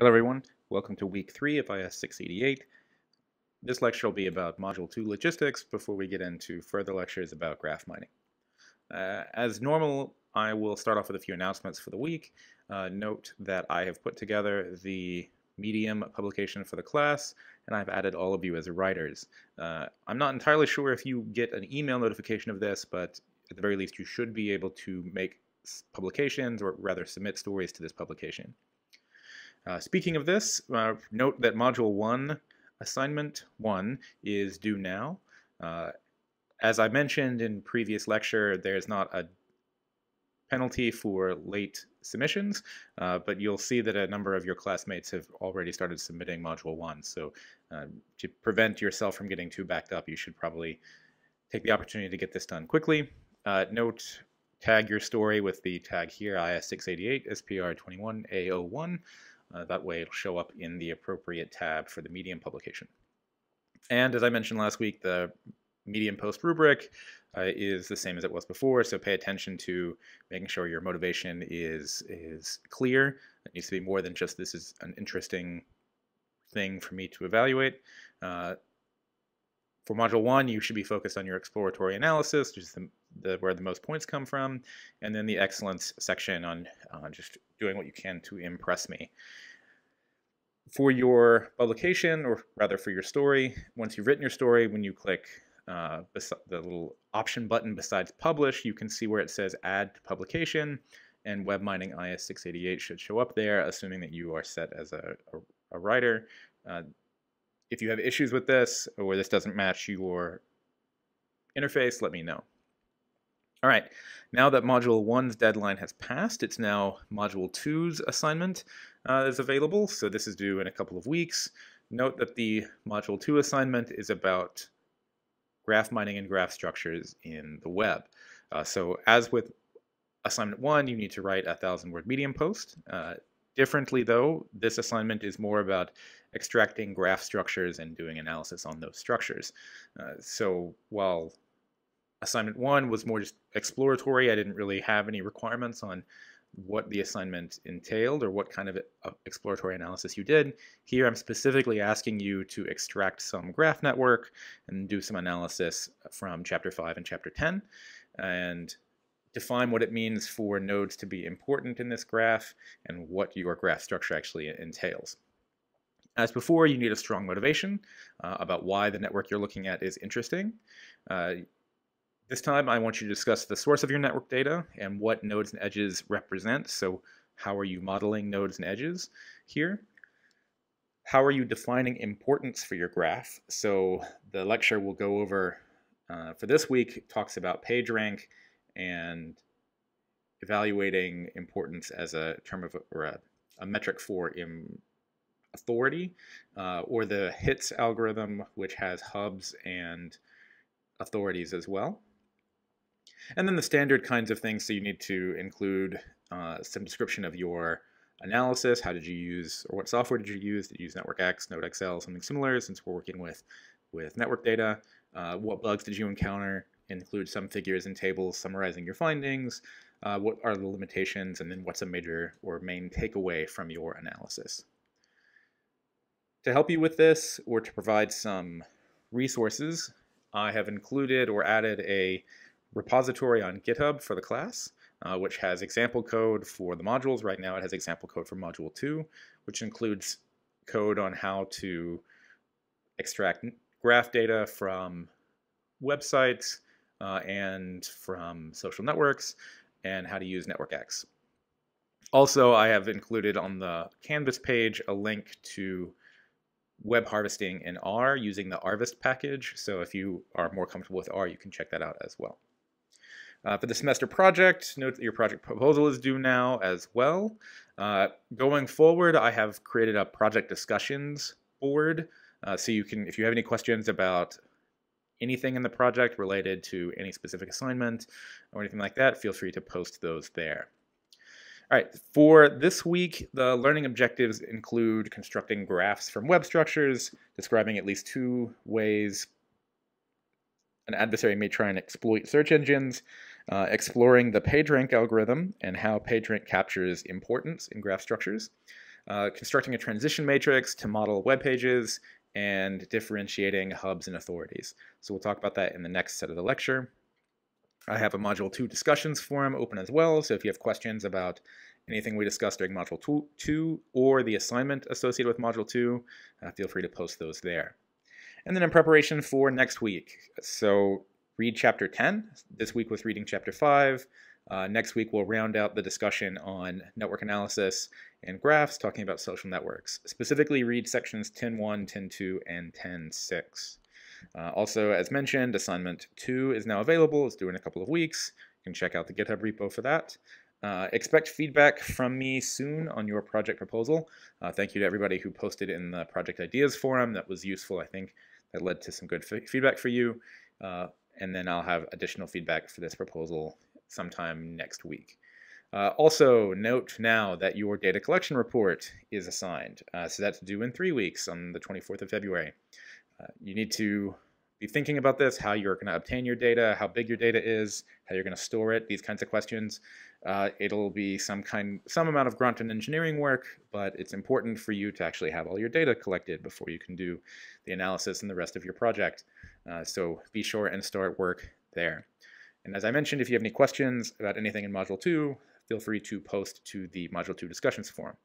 Hello everyone, welcome to week 3 of IS 688. This lecture will be about Module 2 logistics before we get into further lectures about graph mining. Uh, as normal, I will start off with a few announcements for the week. Uh, note that I have put together the Medium publication for the class, and I've added all of you as writers. Uh, I'm not entirely sure if you get an email notification of this, but at the very least you should be able to make publications, or rather submit stories to this publication. Uh, speaking of this, uh, note that Module 1, Assignment 1, is due now. Uh, as I mentioned in previous lecture, there's not a penalty for late submissions, uh, but you'll see that a number of your classmates have already started submitting Module 1. So uh, to prevent yourself from getting too backed up, you should probably take the opportunity to get this done quickly. Uh, note, tag your story with the tag here, IS688 SPR21A01. Uh, that way it'll show up in the appropriate tab for the Medium publication. And as I mentioned last week, the Medium post rubric uh, is the same as it was before, so pay attention to making sure your motivation is, is clear. It needs to be more than just this is an interesting thing for me to evaluate. Uh, for Module 1, you should be focused on your exploratory analysis, which is the, the, where the most points come from, and then the excellence section on uh, just doing what you can to impress me. For your publication, or rather for your story, once you've written your story, when you click uh, the little option button besides publish, you can see where it says add to publication, and Web Mining IS688 should show up there, assuming that you are set as a, a, a writer. Uh, if you have issues with this, or this doesn't match your interface, let me know. All right, now that Module 1's deadline has passed, it's now Module 2's assignment uh, is available, so this is due in a couple of weeks. Note that the Module 2 assignment is about graph mining and graph structures in the web. Uh, so as with assignment 1, you need to write a thousand word Medium post. Uh, differently though, this assignment is more about extracting graph structures and doing analysis on those structures. Uh, so while assignment one was more just exploratory. I didn't really have any requirements on what the assignment entailed or what kind of exploratory analysis you did. Here I'm specifically asking you to extract some graph network and do some analysis from chapter 5 and chapter 10 and define what it means for nodes to be important in this graph and what your graph structure actually entails. As before, you need a strong motivation uh, about why the network you're looking at is interesting. Uh, this time I want you to discuss the source of your network data and what nodes and edges represent. So how are you modeling nodes and edges here? How are you defining importance for your graph? So the lecture will go over, uh, for this week, talks about PageRank and evaluating importance as a term of, or a, a metric for authority, uh, or the HITS algorithm, which has hubs and authorities as well. And then the standard kinds of things, so you need to include uh, some description of your analysis, how did you use, or what software did you use? Did you use NetworkX, NodeXL, something similar, since we're working with, with network data? Uh, what bugs did you encounter? Include some figures and tables summarizing your findings. Uh, what are the limitations, and then what's a major or main takeaway from your analysis? To help you with this, or to provide some resources, I have included or added a repository on GitHub for the class, uh, which has example code for the modules. Right now it has example code for Module 2, which includes code on how to extract graph data from websites uh, and from social networks, and how to use NetworkX. Also, I have included on the Canvas page a link to web harvesting in R using the rvest package. So if you are more comfortable with R, you can check that out as well. Uh, for the semester project, note that your project proposal is due now as well. Uh, going forward, I have created a project discussions board. Uh, so you can, if you have any questions about anything in the project related to any specific assignment or anything like that, feel free to post those there. All right, for this week, the learning objectives include constructing graphs from web structures, describing at least two ways an adversary may try and exploit search engines, uh, exploring the PageRank algorithm and how PageRank captures importance in graph structures, uh, constructing a transition matrix to model web pages, and differentiating hubs and authorities. So we'll talk about that in the next set of the lecture. I have a Module 2 discussions forum open as well, so if you have questions about anything we discussed during Module 2 or the assignment associated with Module 2, uh, feel free to post those there. And then in preparation for next week, so read Chapter 10. This week was reading Chapter 5. Uh, next week, we'll round out the discussion on network analysis and graphs, talking about social networks. Specifically, read sections 10.1, 10.2, and 10.6. Uh, also, as mentioned, assignment 2 is now available. It's due in a couple of weeks. You can check out the GitHub repo for that. Uh, expect feedback from me soon on your project proposal. Uh, thank you to everybody who posted in the project ideas forum. That was useful, I think. That led to some good feedback for you. Uh, and then I'll have additional feedback for this proposal sometime next week. Uh, also, note now that your data collection report is assigned. Uh, so that's due in three weeks on the 24th of February. Uh, you need to be thinking about this, how you're going to obtain your data, how big your data is, how you're going to store it, these kinds of questions. Uh, it'll be some kind, some amount of grunt and engineering work, but it's important for you to actually have all your data collected before you can do the analysis and the rest of your project. Uh, so be sure and start work there. And as I mentioned, if you have any questions about anything in Module 2, feel free to post to the Module 2 discussions forum.